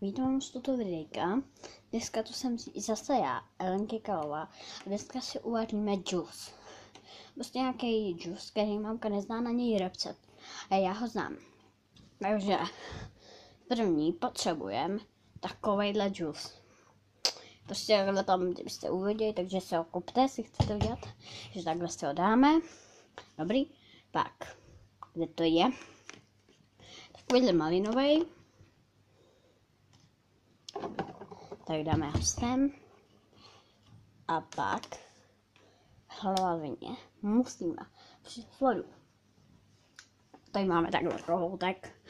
vítám z toto videjka. Dneska tu jsem zase já, Elenky Kalová. A dneska si uvaříme džus. Prostě nějaký džus, který mamka nezná na něj recept. A já ho znám. Takže první potřebujeme takovejhle džus. Prostě takhle tam byste uviděli, takže se ho kupte, si chcete udělat. Takže takhle si ho dáme. Dobrý. Pak, kde to je? Takovýhle malinový tak dáme ho sem. A pak hlavně musíme přijít vodu. Tady máme takhle rohoutek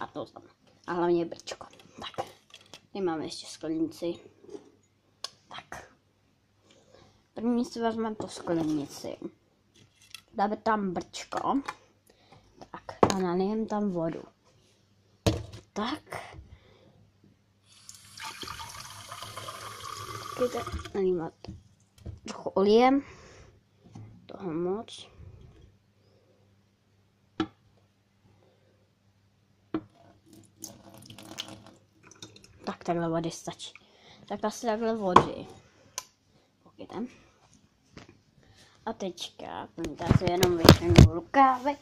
a to tam. A hlavně brčko. Tak, tady máme ještě sklenici. Tak. První si vezmeme tu sklenici. Dáme tam brčko. Tak, a nalijeme tam vodu. Tak. Počkejte, najímat trochu oleje, toho moc. Tak takhle vody stačí. Tak asi takhle vody. Počkejte. A teďka, já si jenom vyšenu rukávy.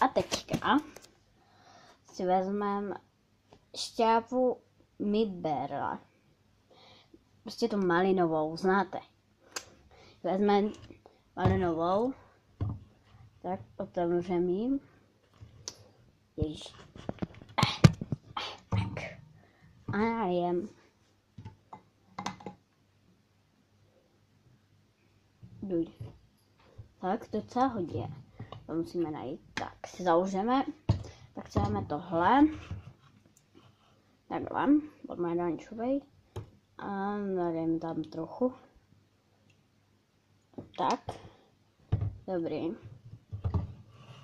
A teďka si vezmeme šťávu Mibera prostě tu malinovou, znáte. Vezmeme malinovou, tak otevřeme ji. Ježiš. Tak. A najem. Duj. Tak, docela hodně. To musíme najít. Tak, si založeme. Tak chceme tohle. Takhle. Od Majdančovej. A nalím tam trochu. Tak. Dobrý.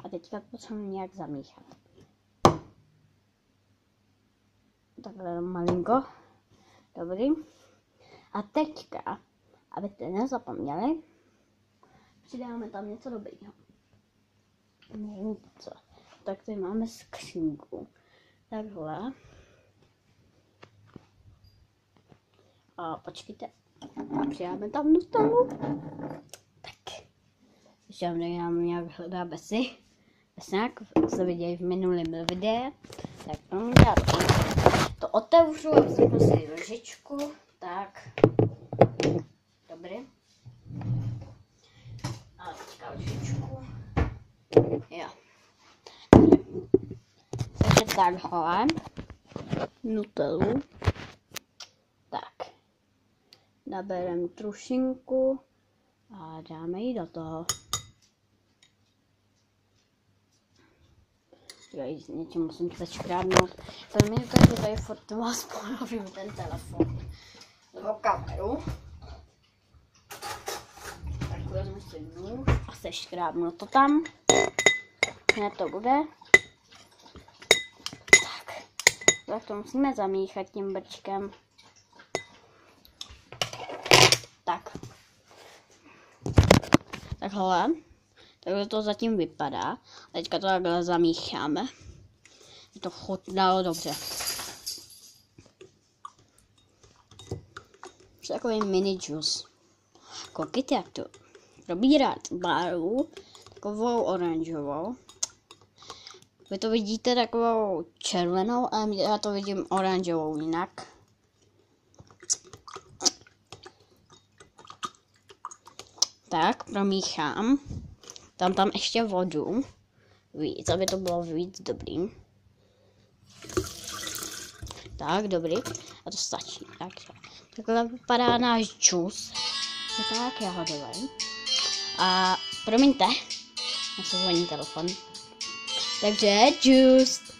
A teďka potřebujeme nějak zamíchat. Takhle malinko. Dobrý. A teďka, abyste nezapomněli, přidáme tam něco dobrýho. Nevím co. Tak tady máme skřínku. Takhle. A počkejte. Přijáme tam Nutelu. Tak. Ještě nám nějak hledá besy. Besňák, jak se viděli v minulém videu. Tak to já to, to otevřu a vezmu si lžičku. Tak. Dobrý. A teďka lžičku. Jo. Takže takhle. Nutelu nabereme trušinku a dáme ji do toho. Jo, s něčím musím začkrádnout. Promiňte, že tady furt vás ponovím ten telefon. Nebo kameru. Tak vezmu si nůž a seškrábnu to tam. Hned to bude. Tak. Tak to musíme zamíchat tím brčkem. Tak. Takhle. Takhle to zatím vypadá. Teďka to takhle zamícháme. Je to chutnalo dobře. To takový mini juice. Koukejte, jak to probírat barvu, takovou oranžovou. Vy to vidíte takovou červenou, ale já to vidím oranžovou jinak. Tak promíchám. Tam tam ještě vodu. Víc, aby to bylo víc dobrý. Tak, dobrý. A to stačí. Tak, takhle vypadá náš džus. Tak, jahodový. A promiňte, já se zvoní telefon. Takže džus.